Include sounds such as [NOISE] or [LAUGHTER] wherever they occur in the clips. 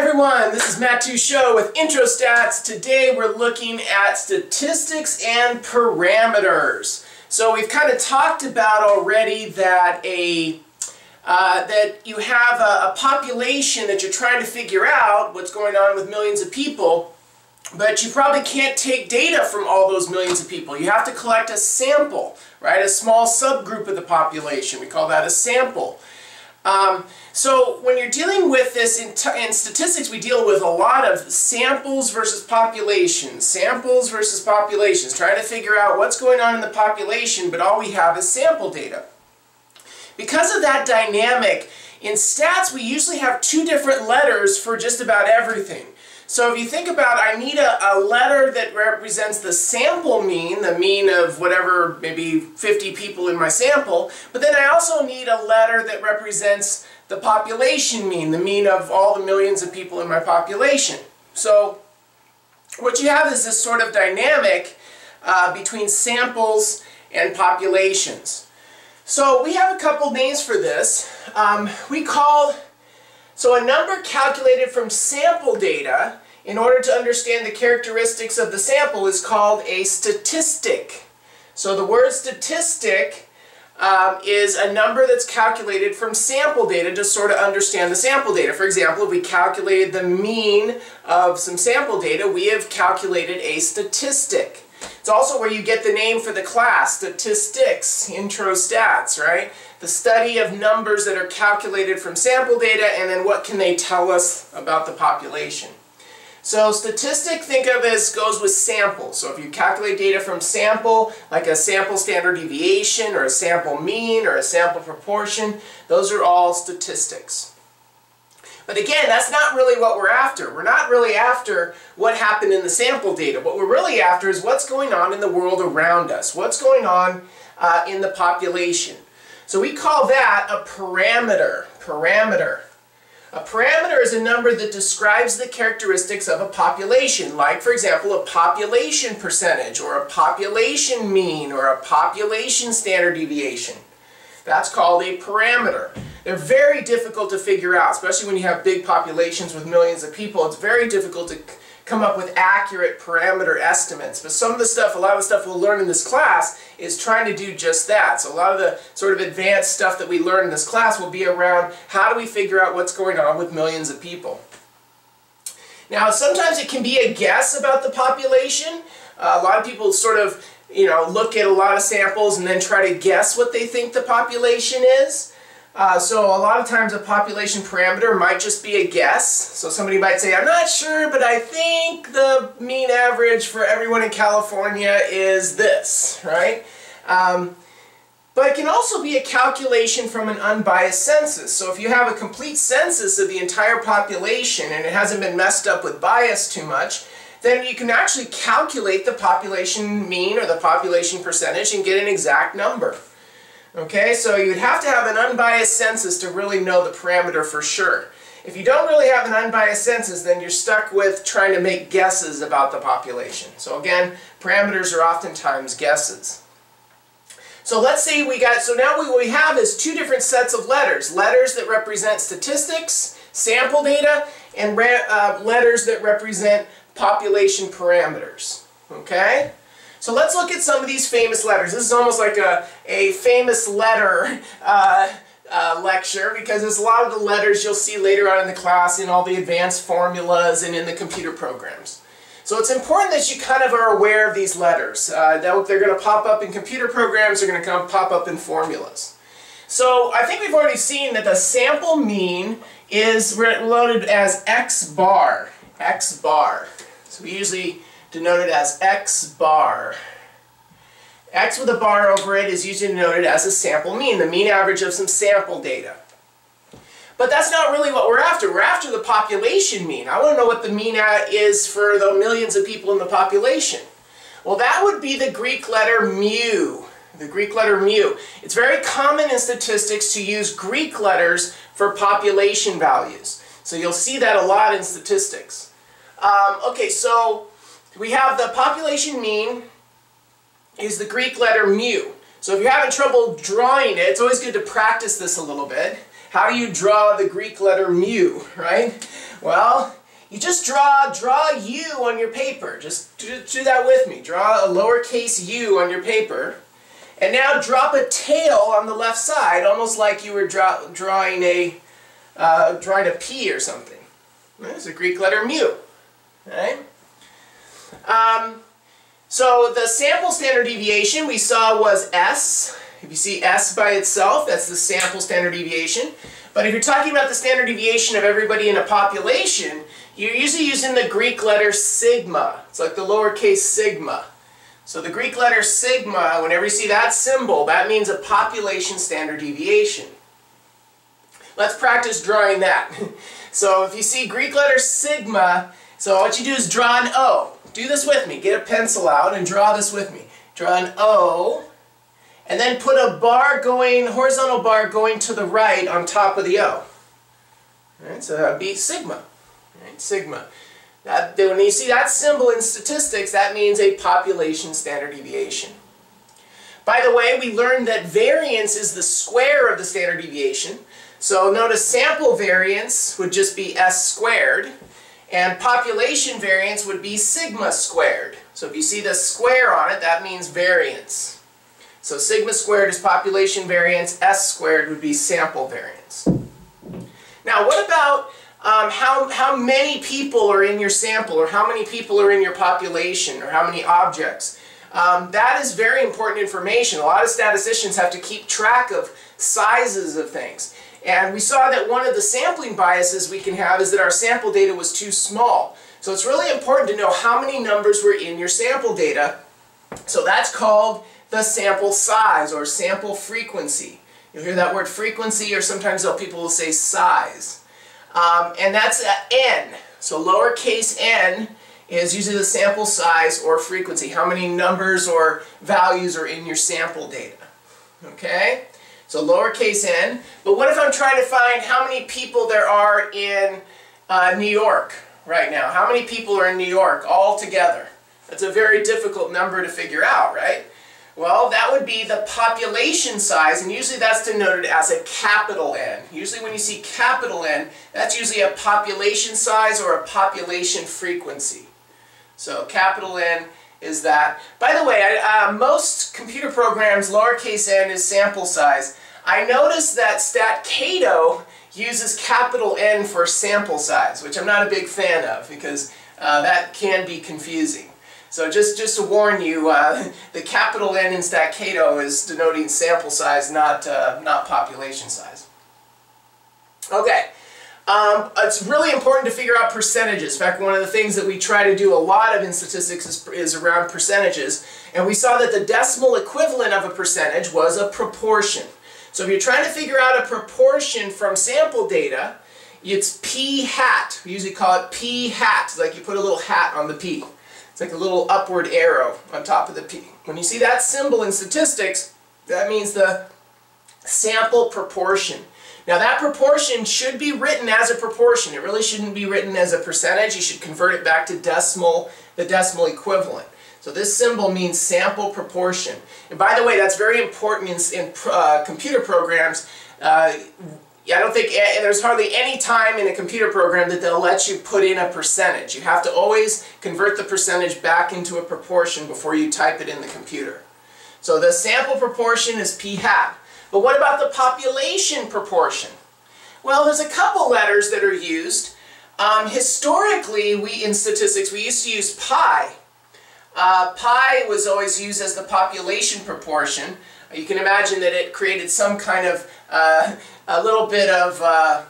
everyone, this is Matt Teachout with Intro Stats. Today we're looking at statistics and parameters. So we've kind of talked about already that a uh, that you have a, a population that you're trying to figure out what's going on with millions of people, but you probably can't take data from all those millions of people. You have to collect a sample, right? A small subgroup of the population. We call that a sample. Um, so when you're dealing with this in, in, statistics, we deal with a lot of samples versus populations, samples versus populations, trying to figure out what's going on in the population, but all we have is sample data. Because of that dynamic, in stats we usually have two different letters for just about everything. So if you think about, I need a, a, letter that represents the sample mean, the mean of whatever, maybe 50 people in my sample, but then I also need a letter that represents the population mean, the mean of all the millions of people in my population. So what you have is this sort of dynamic uh, between samples and populations. So we have a couple names for this. Um, we call so a number calculated from sample data in order to understand the characteristics of the sample is called a statistic. So the word statistic um, is a number that's calculated from sample data to sort of understand the sample data. For example, if we calculated the mean of some sample data, we have calculated a statistic. It's also where you get the name for the class, statistics, intro stats, right? The study of numbers that are calculated from sample data and then what can they tell us about the population. So statistic, think of as goes with sample. So if you calculate data from sample, like a sample standard deviation or a sample mean or a sample proportion, those are all statistics. But again, that's not really what we're after. We're not really after what happened in the sample data. What we're really after is what's going on in the world around us. What's going on uh, in the population. So we call that a parameter. Parameter. A parameter is a number that describes the characteristics of a population, like, for example, a population percentage, or a population mean, or a population standard deviation. That's called a parameter. They're very difficult to figure out, especially when you have big populations with millions of people. It's very difficult to come up with accurate parameter estimates. But some of the stuff, a lot of the stuff we'll learn in this class is trying to do just that. So a lot of the sort of advanced stuff that we learn in this class will be around how do we figure out what's going on with millions of people. Now sometimes it can be a guess about the population. Uh, a lot of people sort of you know, look at a lot of samples and then try to guess what they think the population is. Uh, so a lot of times a population parameter might just be a guess. So somebody might say, I'm not sure, but I think the mean average for everyone in California is this, right? Um, but it can also be a calculation from an unbiased census. So if you have a complete census of the entire population and it hasn't been messed up with bias too much, then you can actually calculate the population mean or the population percentage and get an exact number. Okay, so you'd have to have an unbiased census to really know the parameter for sure. If you don't really have an unbiased census, then you're stuck with trying to make guesses about the population. So again, parameters are oftentimes guesses. So let's say we got, so now what we have is two different sets of letters. Letters that represent statistics, sample data, and uh, letters that represent population parameters. Okay? So let's look at some of these famous letters. This is almost like a, a famous letter uh, uh, lecture because there's a lot of the letters you'll see later on in the class in all the advanced formulas and in the computer programs. So it's important that you kind of are aware of these letters. Uh, they're going to pop up in computer programs, they're going to come pop up in formulas. So I think we've already seen that the sample mean is loaded as x bar. x bar. So we usually denoted as x bar. x with a bar over it is usually denoted as a sample mean, the mean average of some sample data. But that's not really what we're after. We're after the population mean. I want to know what the mean is for the millions of people in the population. Well, that would be the Greek letter mu. The Greek letter mu. It's very common in statistics to use Greek letters for population values. So you'll see that a lot in statistics. Um, okay, so we have the population mean is the Greek letter mu. So if you're having trouble drawing it, it's always good to practice this a little bit. How do you draw the Greek letter mu, right? Well, you just draw draw U on your paper. Just do, do that with me. Draw a lowercase u on your paper. And now drop a tail on the left side, almost like you were draw, drawing a uh, drawing a P or something. There's a Greek letter mu. Right? Um, so the sample standard deviation we saw was S. If you see S by itself, that's the sample standard deviation. But if you're talking about the standard deviation of everybody in a population, you're usually using the Greek letter sigma. It's like the lowercase sigma. So the Greek letter sigma, whenever you see that symbol, that means a population standard deviation. Let's practice drawing that. [LAUGHS] so if you see Greek letter sigma, so what you do is draw an O. Do this with me. Get a pencil out and draw this with me. Draw an O, and then put a bar going, horizontal bar going to the right on top of the O. Right, so that would be sigma. Right, sigma. That, when you see that symbol in statistics, that means a population standard deviation. By the way, we learned that variance is the square of the standard deviation. So notice sample variance would just be s squared, and population variance would be sigma squared. So if you see the square on it, that means variance. So sigma squared is population variance, s squared would be sample variance. Now what about um, how, how many people are in your sample or how many people are in your population or how many objects. Um, that is very important information. A lot of statisticians have to keep track of sizes of things. And we saw that one of the sampling biases we can have is that our sample data was too small. So it's really important to know how many numbers were in your sample data. So that's called the sample size or sample frequency. You'll hear that word frequency or sometimes people will say size. Um, and that's n. So lowercase n is usually the sample size or frequency, how many numbers or values are in your sample data. Okay? So lowercase n. But what if I'm trying to find how many people there are in uh, New York right now? How many people are in New York all together? That's a very difficult number to figure out, right? Well, that would be the population size, and usually that's denoted as a capital N. Usually when you see capital N, that's usually a population size or a population frequency. So capital N is that. By the way, I, uh, most computer programs, lowercase n is sample size. I noticed that StatCato uses capital N for sample size, which I'm not a big fan of because uh, that can be confusing. So just, just to warn you, uh, [LAUGHS] the capital N in StatCato is denoting sample size, not, uh, not population size. Okay, um, it's really important to figure out percentages. In fact, one of the things that we try to do a lot of in statistics is, is around percentages. And we saw that the decimal equivalent of a percentage was a proportion. So if you're trying to figure out a proportion from sample data, it's p hat. We usually call it p hat. Like you put a little hat on the p. It's like a little upward arrow on top of the P. When you see that symbol in statistics, that means the sample proportion. Now that proportion should be written as a proportion. It really shouldn't be written as a percentage. You should convert it back to decimal, the decimal equivalent. So this symbol means sample proportion. And by the way, that's very important in, in uh, computer programs. Uh, I don't think there's hardly any time in a computer program that they'll let you put in a percentage. You have to always convert the percentage back into a proportion before you type it in the computer. So the sample proportion is p hat. But what about the population proportion? Well, there's a couple letters that are used. Um, historically, we in statistics, we used to use pi. Uh, pi was always used as the population proportion. You can imagine that it created some kind of uh, a little bit of, uh,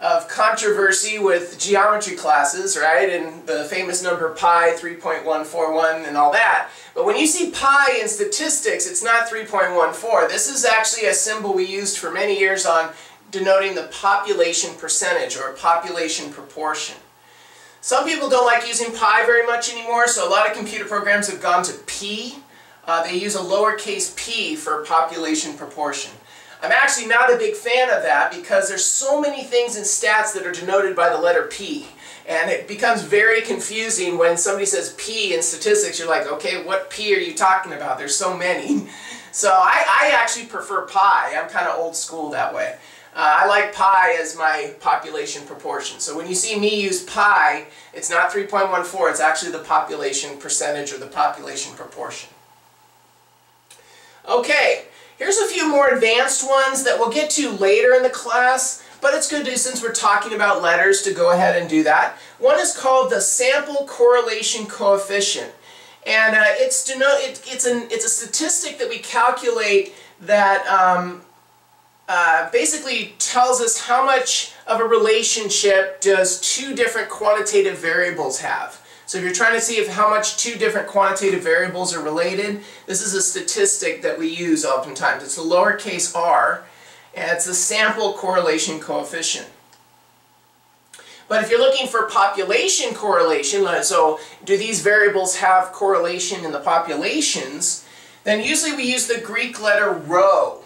of controversy with geometry classes, right? And the famous number pi, 3.141 and all that. But when you see pi in statistics, it's not 3.14. This is actually a symbol we used for many years on denoting the population percentage or population proportion. Some people don't like using pi very much anymore, so a lot of computer programs have gone to p. Uh, they use a lowercase p for population proportion. I'm actually not a big fan of that because there's so many things in stats that are denoted by the letter P. And it becomes very confusing when somebody says P in statistics. You're like, okay, what P are you talking about? There's so many. [LAUGHS] So I, I actually prefer pi. I'm kind of old school that way. Uh, I like pi as my population proportion. So when you see me use pi, it's not 3.14, it's actually the population percentage or the population proportion. Okay, here's a few more advanced ones that we'll get to later in the class, but it's good to, since we're talking about letters, to go ahead and do that. One is called the sample correlation coefficient. And uh, it's, it, it's, an, it's a statistic that we calculate that um, uh, basically tells us how much of a relationship does two different quantitative variables have. So if you're trying to see if how much two different quantitative variables are related, this is a statistic that we use oftentimes. It's a lowercase r, and it's a sample correlation coefficient. But if you're looking for population correlation, so do these variables have correlation in the populations, then usually we use the Greek letter rho.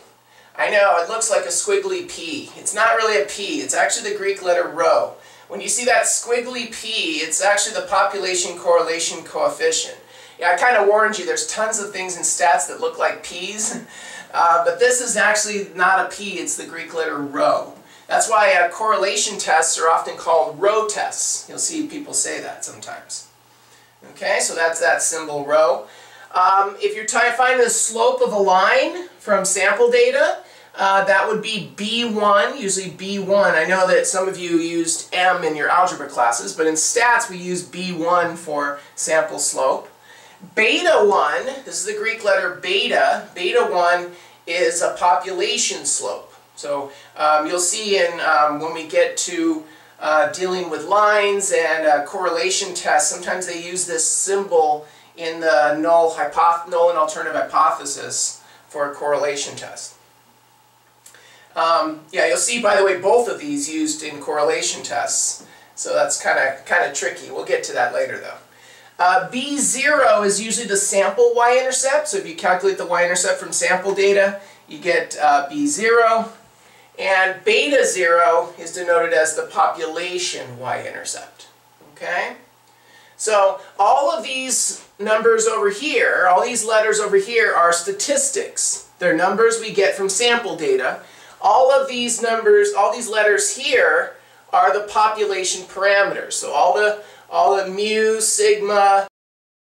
I know, it looks like a squiggly P. It's not really a P, it's actually the Greek letter rho. When you see that squiggly P, it's actually the population correlation coefficient. Yeah, I kind of warned you, there's tons of things in stats that look like P's, [LAUGHS] uh, but this is actually not a P, it's the Greek letter rho. That's why uh, correlation tests are often called rho tests. You'll see people say that sometimes. Okay, so that's that symbol rho. Um, if you're trying to find the slope of a line from sample data, uh, that would be B1, usually B1. I know that some of you used M in your algebra classes, but in stats we use B1 for sample slope. Beta 1, this is the Greek letter beta, beta 1 is a population slope. So um, you'll see in um, when we get to uh, dealing with lines and uh, correlation tests, sometimes they use this symbol in the null, null and alternative hypothesis for a correlation test. Um, yeah, you'll see, by the way, both of these used in correlation tests. So that's kind of kind of tricky. We'll get to that later, though. Uh, B0 is usually the sample y-intercept. So if you calculate the y-intercept from sample data, you get uh, B0. And beta 0 is denoted as the population y-intercept. Okay? So all of these numbers over here, all these letters over here are statistics. They're numbers we get from sample data. All of these numbers, all these letters here are the population parameters. So all the, all the mu, sigma,